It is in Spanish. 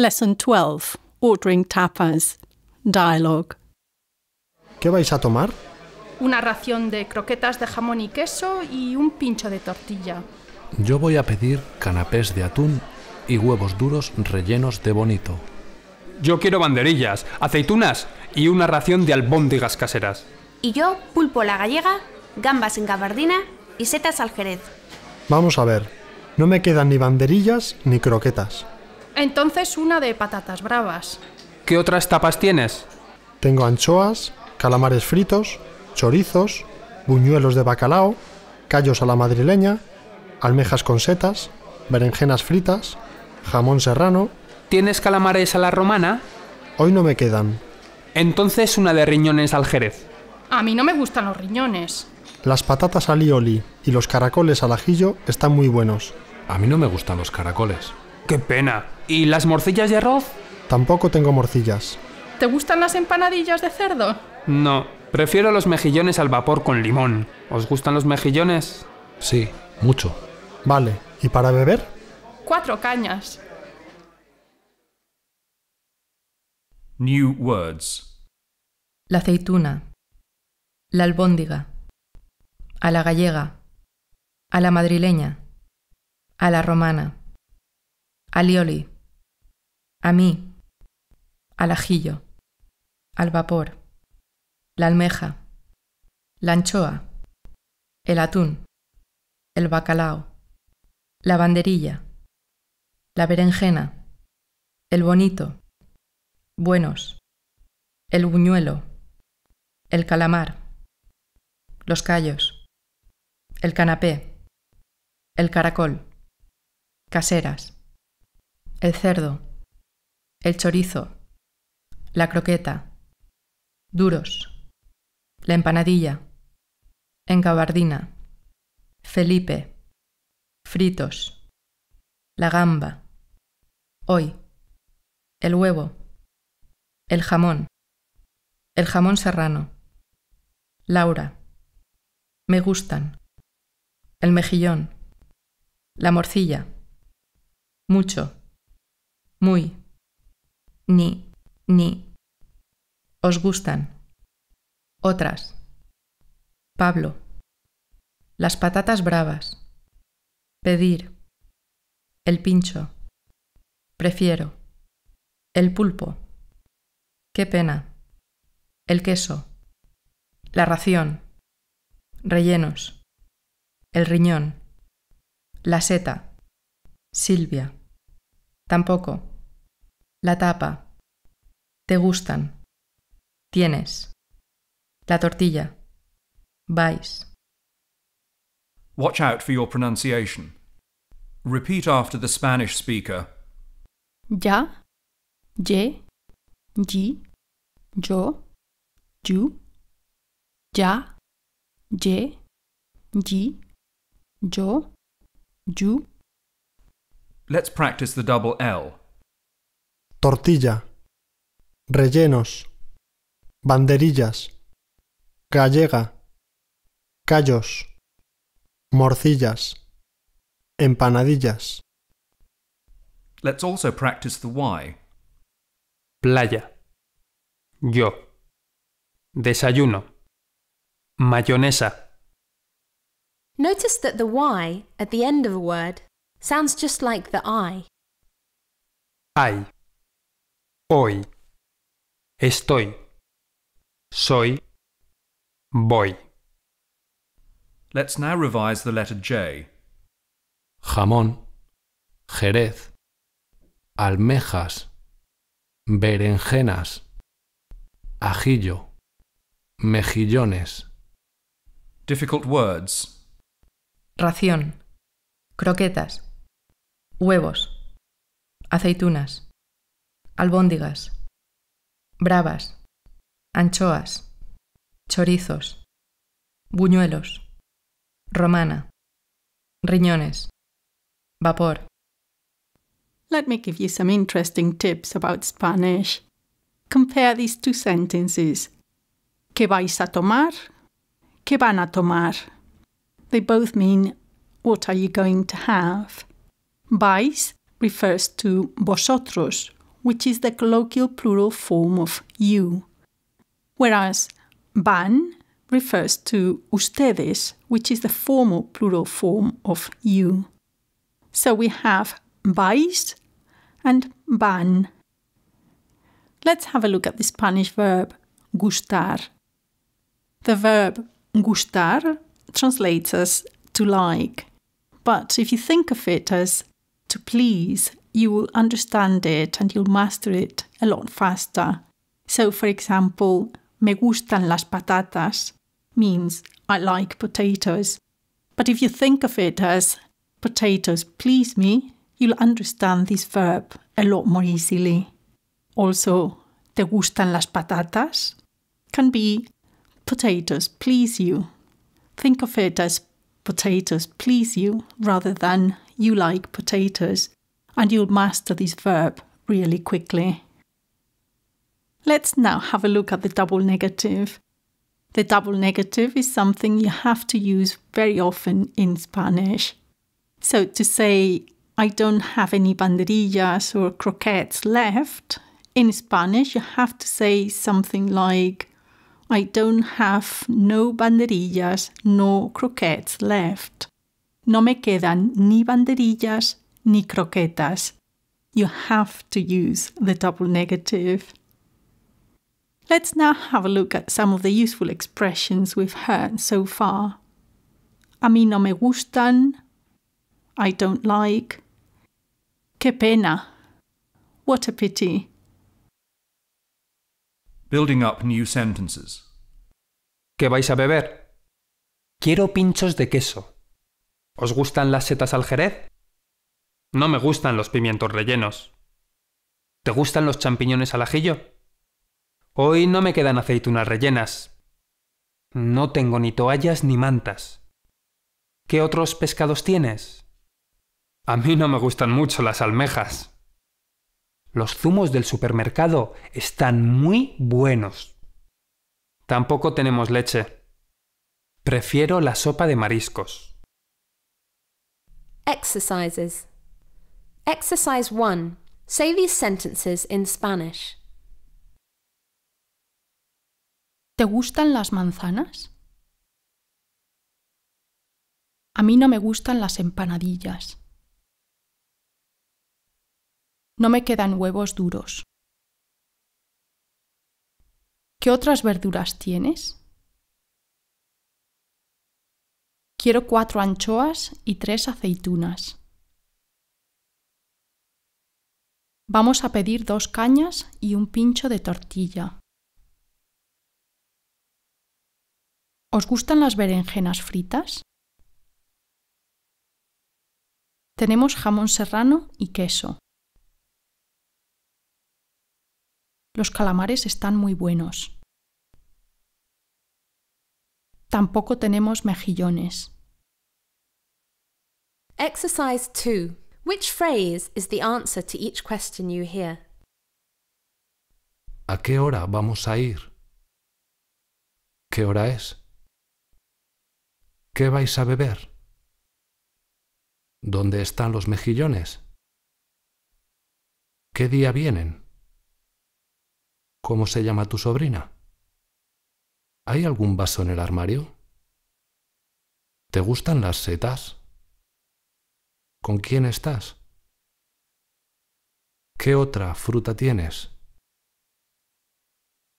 Lesson 12 Ordering Tapas. Dialogue. ¿Qué vais a tomar? Una ración de croquetas de jamón y queso y un pincho de tortilla. Yo voy a pedir canapés de atún y huevos duros rellenos de bonito. Yo quiero banderillas, aceitunas y una ración de albóndigas caseras. Y yo, pulpo a la gallega, gambas en gabardina y setas al jerez. Vamos a ver. No me quedan ni banderillas ni croquetas. Entonces una de patatas bravas. ¿Qué otras tapas tienes? Tengo anchoas, calamares fritos, chorizos, buñuelos de bacalao, callos a la madrileña, almejas con setas, berenjenas fritas, jamón serrano. ¿Tienes calamares a la romana? Hoy no me quedan. Entonces una de riñones al jerez. A mí no me gustan los riñones. Las patatas alioli y los caracoles al ajillo están muy buenos. A mí no me gustan los caracoles. ¡Qué pena! ¿Y las morcillas de arroz? Tampoco tengo morcillas. ¿Te gustan las empanadillas de cerdo? No, prefiero los mejillones al vapor con limón. ¿Os gustan los mejillones? Sí, mucho. Vale, ¿y para beber? Cuatro cañas. New words. La aceituna. La albóndiga. A la gallega. A la madrileña. A la romana. Alioli. A mí. Al ajillo. Al vapor. La almeja. La anchoa. El atún. El bacalao. La banderilla. La berenjena. El bonito. Buenos. El buñuelo. El calamar. Los callos. El canapé. El caracol. Caseras. El cerdo. El chorizo. La croqueta. Duros. La empanadilla. Encabardina. Felipe. Fritos. La gamba. Hoy. El huevo. El jamón. El jamón serrano. Laura. Me gustan. El mejillón. La morcilla. Mucho. Muy. Ni. Ni. Os gustan. Otras. Pablo. Las patatas bravas. Pedir. El pincho. Prefiero. El pulpo. Qué pena. El queso. La ración. Rellenos. El riñón. La seta. Silvia. Tampoco. La tapa. Te gustan. Tienes. La tortilla. Vais. Watch out for your pronunciation. Repeat after the Spanish speaker. Ya. Ye. Yi. Yo. You. Ya. Ye. Yi. Yo. You. Let's practice the double L. Tortilla. Rellenos. Banderillas. Gallega. Callos. Morcillas. Empanadillas. Let's also practice the Y. Playa. Yo. Desayuno. Mayonesa. Notice that the Y at the end of a word sounds just like the I. Hay. Hoy. Estoy. Soy. Voy. Let's now revise the letter J. Jamón. Jerez. Almejas. Berenjenas. Ajillo. Mejillones. Difficult words. Ración. Croquetas. Huevos. Aceitunas. Albóndigas. Bravas. Anchoas. Chorizos. Buñuelos. Romana. Riñones. Vapor. Let me give you some interesting tips about Spanish. Compare these two sentences. ¿Qué vais a tomar? ¿Qué van a tomar? They both mean what are you going to have? Vais refers to vosotros, which is the colloquial plural form of you, whereas van refers to ustedes, which is the formal plural form of you. So we have vais and van. Let's have a look at the Spanish verb gustar. The verb gustar translates as to like, but if you think of it as to please, you will understand it and you'll master it a lot faster. So, for example, me gustan las patatas means I like potatoes. But if you think of it as potatoes please me, you'll understand this verb a lot more easily. Also, te gustan las patatas can be potatoes please you. Think of it as potatoes please you rather than you like potatoes, and you'll master this verb really quickly. Let's now have a look at the double negative. The double negative is something you have to use very often in Spanish. So to say, I don't have any banderillas or croquettes left, in Spanish you have to say something like, I don't have no banderillas, no croquettes left. No me quedan ni banderillas ni croquetas. You have to use the double negative. Let's now have a look at some of the useful expressions we've heard so far. A mí no me gustan. I don't like. Qué pena. What a pity. Building up new sentences. ¿Qué vais a beber? Quiero pinchos de queso. ¿Os gustan las setas al jerez? No me gustan los pimientos rellenos. ¿Te gustan los champiñones al ajillo? Hoy no me quedan aceitunas rellenas. No tengo ni toallas ni mantas. ¿Qué otros pescados tienes? A mí no me gustan mucho las almejas. Los zumos del supermercado están muy buenos. Tampoco tenemos leche. Prefiero la sopa de mariscos. Exercises. Exercise 1. Say these sentences in Spanish. ¿Te gustan las manzanas? A mí no me gustan las empanadillas. No me quedan huevos duros. ¿Qué otras verduras tienes? Quiero cuatro anchoas y tres aceitunas. Vamos a pedir dos cañas y un pincho de tortilla. ¿Os gustan las berenjenas fritas? Tenemos jamón serrano y queso. Los calamares están muy buenos. Tampoco tenemos mejillones. Exercise 2. Which phrase is the answer to each question you hear? ¿A qué hora vamos a ir? ¿Qué hora es? ¿Qué vais a beber? ¿Dónde están los mejillones? ¿Qué día vienen? ¿Cómo se llama tu sobrina? ¿Hay algún vaso en el armario? ¿Te gustan las setas? ¿Con quién estás? ¿Qué otra fruta tienes?